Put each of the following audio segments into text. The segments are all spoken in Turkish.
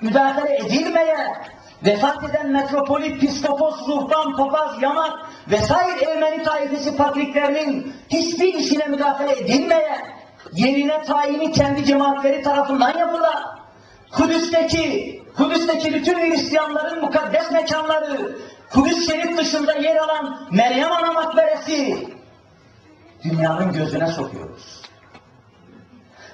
müdahale edilmeye, vefat eden metropolit, piskopos, ruhban, papaz, yamak vesaire Ermeni taifesi patriklerinin hiçbir işine müdahale edilmeye, yerine tayini kendi cemaatleri tarafından yapılan, Kudüs'teki, Kudüs'teki bütün Hristiyanların mukaddes mekanları, Kudüs şerif dışında yer alan Meryem Ana makberesi, dünyanın gözüne sokuyoruz.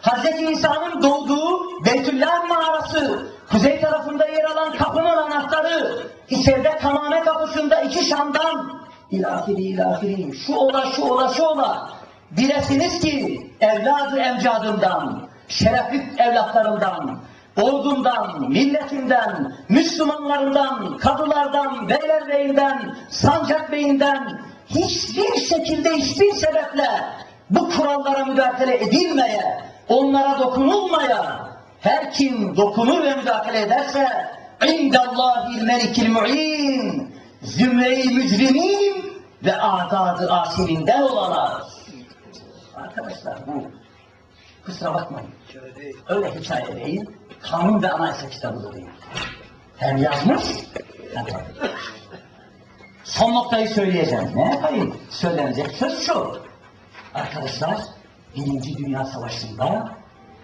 Hazreti İsa'nın doğduğu Beytüllah mağarası, kuzey tarafında yer alan kapının anahtarı, içeride Kamame kapısında iki Şam'dan, ilahiri ilahiri, şu ola şu ola şu ola, bilesiniz ki evladı emcadından, şerefli evlatlarından, ordumdan, milletimden, Müslümanlarından, kadılardan, beylerbeyinden, sancak beyinden hiçbir şekilde hiçbir sebeple bu kurallara müdahale edilmeye, onlara dokunulmaya, her kim dokunur ve müdahale ederse indallahil melikil mu'in zümre-i mücrimin ve adadı asirinden olanlar. Arkadaşlar bu kusura bakmayın. Öyle hikaye değil, kanun ve anayasa kitabı da değil. Hem yazmış hem. Son noktayı söyleyeceğim. Ne yapayım? Söylenecek söz şu. Arkadaşlar, Birinci Dünya Savaşı'nda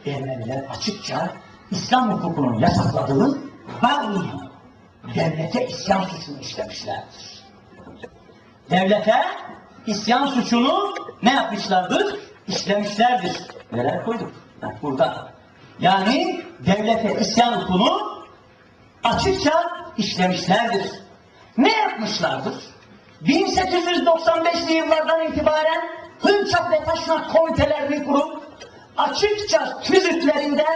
Ermeniler açıkça İslam hukukunun yasakladığı bari devlete isyan suçunu işlemişlerdir. Devlete isyan suçunu ne yapmışlardır? İşlemişlerdir. Neler koyduk? Burada. Yani devlete isyan hukukunu açıkça işlemişlerdir. Ne yapmışlardır? 1895'li yıllardan itibaren Ve Taşnak komitelerini kurup açıkça tüzüklerinde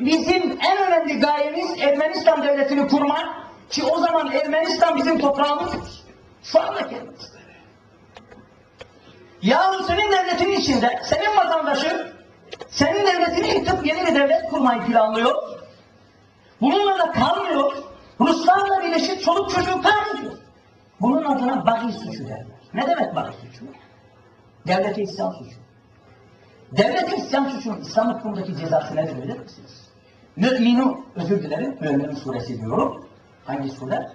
bizim en önemli gayemiz Ermenistan devletini kurmak ki o zaman Ermenistan bizim toprağımızdır. Şu anda kendimiz. Yahu senin devletinin içinde, senin vatandaşın senin devletini yıkıp yeni bir devlet kurmayı planlıyor. Bununla da kalmıyor. Ruslarla birleşip çoluk çocuğu kahrediyor. Bunun adına bahi suçu derler. Ne demek bahi suçu? Devlete isyan suçu. Devlete isyan suçunun İslam hukukundaki cezası nedir bilir misiniz? Mü'minu, özür dilerim, Mü'minu suresi diyorum. Hangi sure?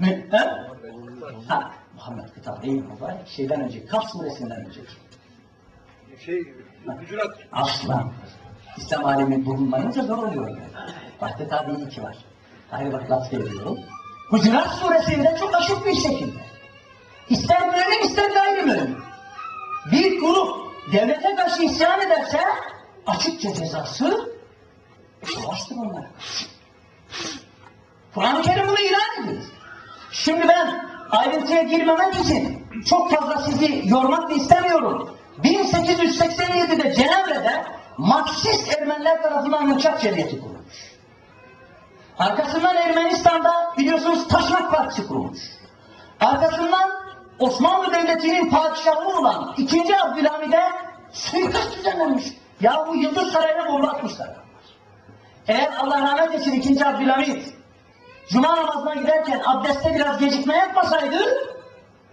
Mü, he? Ha, Muhammed kitap değil mübarek. Şeyden önce, Kaf suresinden önce. Şey, Gücürat. Aslan. İslam alemi bulunmayınca zor oluyor. Yani. Tabi iki var. Hayır bak laf ediyorum. Hucurat suresinde çok açık bir şekilde. İster mümin ister gayrimümin. Grup devlete karşı isyan ederse açıkça cezası savaştır onlar. Kur'an-ı Kerim bunu ilan ediyor. Şimdi ben ayrıntıya girmemek için çok fazla sizi yormak da istemiyorum. 1887'de Cenevre'de Marksist Ermeniler tarafından Mıçak Cemiyeti kurulmuş. Arkasından Ermenistan'da biliyorsunuz Taşnak Partisi kurulmuş. Arkasından Osmanlı Devleti'nin padişahı olan 2. Abdülhamid'e suikast düzenlenmiş. Ya bu Yıldız Sarayı'na bomba atmışlar. Eğer Allah rahmet etsin 2. Abdülhamid Cuma namazına giderken abdestte biraz gecikme yapmasaydı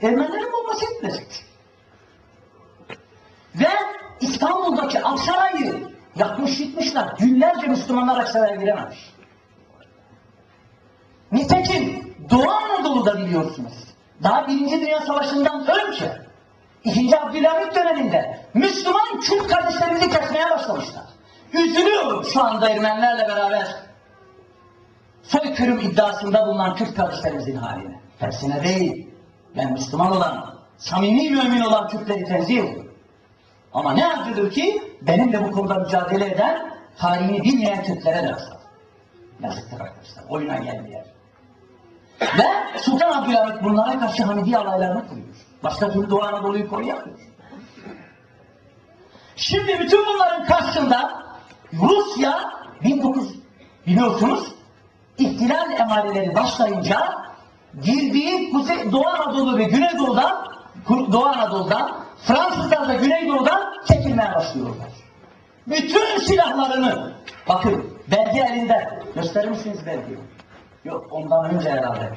Ermenilerin bombası etmeyecekti. Ve İstanbul'daki Aksaray'ı yakmış yıkmışlar. Günlerce Müslümanlar Aksaray'a girememiş. Nitekim Doğu Anadolu'da biliyorsunuz. Daha Birinci Dünya Savaşı'ndan önce İkinci Abdülhamit döneminde Müslüman Kürt kardeşlerimizi kesmeye başlamışlar. Üzülüyorum şu anda Ermenilerle beraber soykırım iddiasında bulunan Kürt kardeşlerimizin haline. Tersine değil. Ben Müslüman olan, samimi mümin olan Kürtleri tenzih ediyorum. Ama ne acıdır ki benim de bu konuda mücadele eden tarihini bilmeyen Kürtlere de rastladım. Yazıktır arkadaşlar. Oyuna gelmeyen. Ve Sultan Abdülhamit bunlara karşı Hamidi alaylarını kuruyor. Başka türlü Doğu Anadolu'yu koruyamıyor. Şimdi bütün bunların karşısında Rusya 19 biliyorsunuz ihtilal emareleri başlayınca girdiği Kuzey, Doğu Anadolu ve Güneydoğu'dan Doğu Anadolu'dan Fransızlar da Güneydoğu'dan çekilmeye başlıyorlar. Bütün silahlarını bakın belge elinde gösterir misiniz belgeyi? Yok ondan önce herhalde.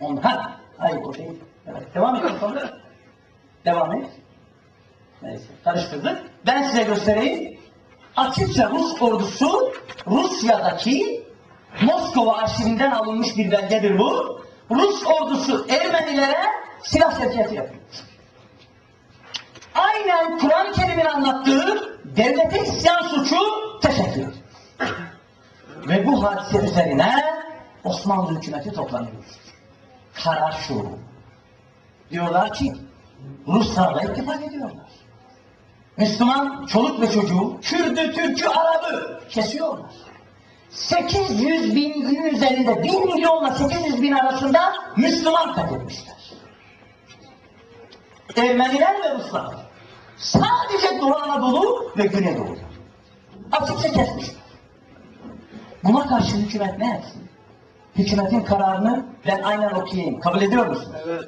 Ondan. Hayır o değil. Evet. Devam et sonra. Devam et. Neyse karıştırdık. Ben size göstereyim. Açıkça Rus ordusu Rusya'daki Moskova arşivinden alınmış bir belgedir bu. Rus ordusu Ermenilere silah sevkiyatı yapıyor. Aynen Kur'an-ı Kerim'in anlattığı devlete isyan suçu teşekkür. Ve bu hadise üzerine Osmanlı hükümeti toplanıyor. Karar şu. Diyorlar ki Ruslarla ittifak ediyorlar. Müslüman çoluk ve çocuğu, Kürdü, Türk'ü, Arap'ı kesiyorlar. 800 binin üzerinde 1 milyonla 800 bin arasında Müslüman katletmişler. Ermeniler ve Ruslar. Sadece Doğu Anadolu ve Güneydoğu. Açıkça kesmişler. Buna karşı hükümet ne etsin? Hükümetin kararını ben aynen okuyayım. Kabul ediyor musun? Evet.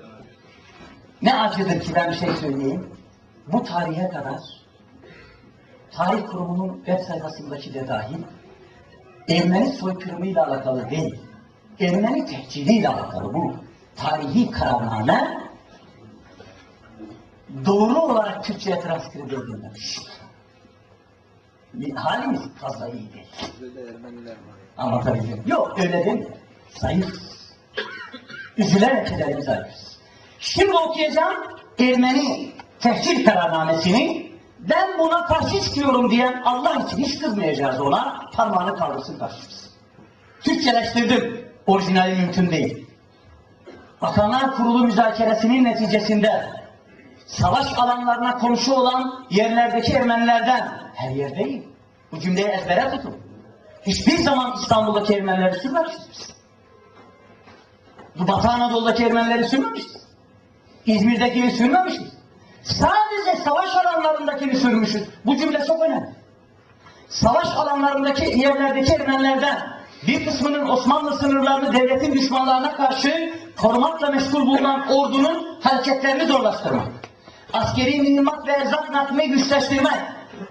Ne acıdır ki ben bir şey söyleyeyim. Bu tarihe kadar tarih kurumunun web sayfasındaki de dahil Ermeni soykırımıyla alakalı değil, Ermeni tehcidiyle alakalı bu tarihi kararname doğru olarak Türkçe'ye transkribe edilmemiş. Halimiz fazla iyi değil. Anlatabildim. Yok öyle değil. Zayıf. Üzülerek kederimizi arıyoruz. Şimdi okuyacağım Ermeni tehcir kararnamesini. Ben buna karşı çıkıyorum diyen Allah için hiç kızmayacağız ona. Parmağını kaldırsın karşımıza. Türkçeleştirdim. Orijinali mümkün değil. Bakanlar Kurulu müzakeresinin neticesinde savaş alanlarına komşu olan yerlerdeki Ermenilerden her yer değil. Bu cümleyi ezbere tutun. Hiçbir zaman İstanbul'daki Ermenileri sürmemişiz. Bu Batı Anadolu'daki Ermenileri sürmemişiz. İzmir'dekini sürmemişiz. Sadece savaş alanlarındakini sürmüşüz. Bu cümle çok önemli. Savaş alanlarındaki yerlerdeki Ermenilerden bir kısmının Osmanlı sınırlarını devletin düşmanlarına karşı korumakla meşgul bulunan ordunun hareketlerini zorlaştırmak. Askeri mühimmat ve erzak nakli güçleştirmek.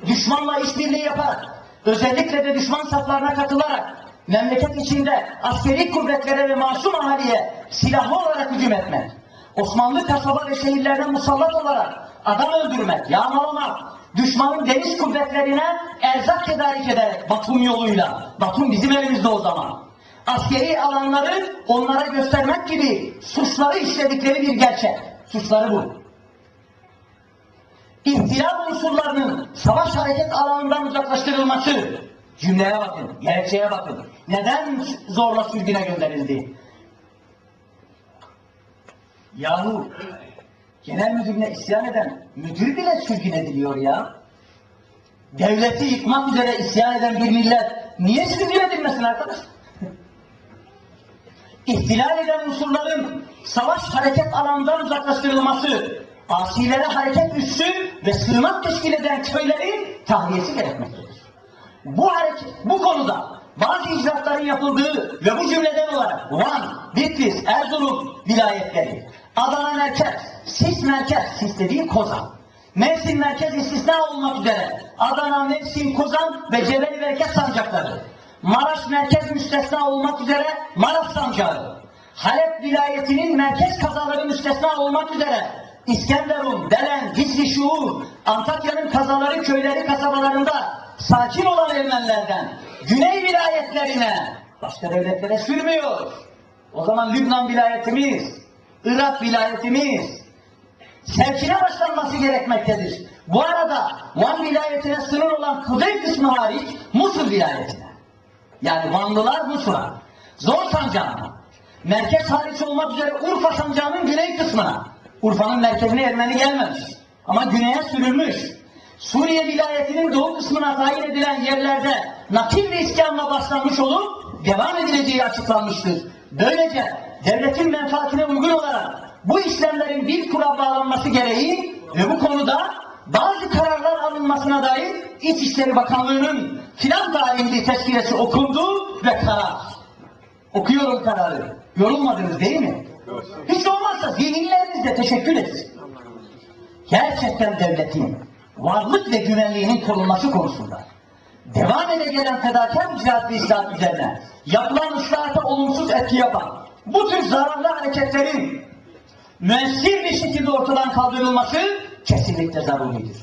Düşmanla işbirliği yaparak, özellikle de düşman saflarına katılarak memleket içinde askeri kuvvetlere ve masum ahaliye silahlı olarak hücum etmek. Osmanlı kasaba ve şehirlerine musallat olarak adam öldürmek, yağmalamak, düşmanın deniz kuvvetlerine erzak tedarik ederek Batum yoluyla, Batum bizim elimizde o zaman. Askeri alanları onlara göstermek gibi suçları işledikleri bir gerçek. Suçları bu. İhtilal unsurlarının savaş hareket alanından uzaklaştırılması, cümleye bakın, gerekçeye bakın. Neden zorla sürgüne gönderildi? Yahu genel müdürüne isyan eden müdür bile sürgün ediliyor ya. Devleti yıkmak üzere isyan eden bir millet niye sürgün edilmesin arkadaş? İhtilal eden unsurların savaş hareket alanından uzaklaştırılması, asilere hareket üssü ve sığınak teşkil eden köylerin tahliyesi gerekmektedir. Bu hareket, bu konuda bazı icraatların yapıldığı ve bu cümleden olarak Van, Bitlis, Erzurum vilayetleri, Adana merkez, Sis merkez, Sis dediğim Kozan, Mersin merkez istisna olmak üzere Adana, Mersin, Kozan ve Cebeli Bereket sancakları, Maraş merkez müstesna olmak üzere Maraş sancağı, Halep vilayetinin merkez kazaları müstesna olmak üzere İskenderun, Delen, Dizli Şuur, Antakya'nın kazaları, köyleri, kasabalarında sakin olan Ermenilerden güney vilayetlerine başka devletlere sürmüyor. O zaman Lübnan vilayetimiz, Irak vilayetimiz sevkine başlanması gerekmektedir. Bu arada Van vilayetine sınır olan kuzey kısmı hariç Musul vilayetine. Yani Vanlılar Musul'a. Zor sancağına. Merkez hariç olmak üzere Urfa sancağının güney kısmına. Urfa'nın merkezine Ermeni gelmemiş. Ama güneye sürülmüş. Suriye vilayetinin doğu kısmına tayin edilen yerlerde nakil ve iskanla başlanmış olup devam edileceği açıklanmıştır. Böylece devletin menfaatine uygun olarak bu işlemlerin bir kura bağlanması gereği ve bu konuda bazı kararlar alınmasına dair İçişleri Bakanlığı'nın filan tayinli tezkiresi okundu ve karar. Okuyorum kararı. Yorulmadınız değil mi? Hiç olmazsa zihinlerinizde teşekkür etsin. Gerçekten devletin varlık ve güvenliğinin korunması konusunda devam ede gelen fedakar ve icraat üzerine yapılan ıslahata olumsuz etki yapan bu tür zararlı hareketlerin müessir bir şekilde ortadan kaldırılması kesinlikle zaruridir.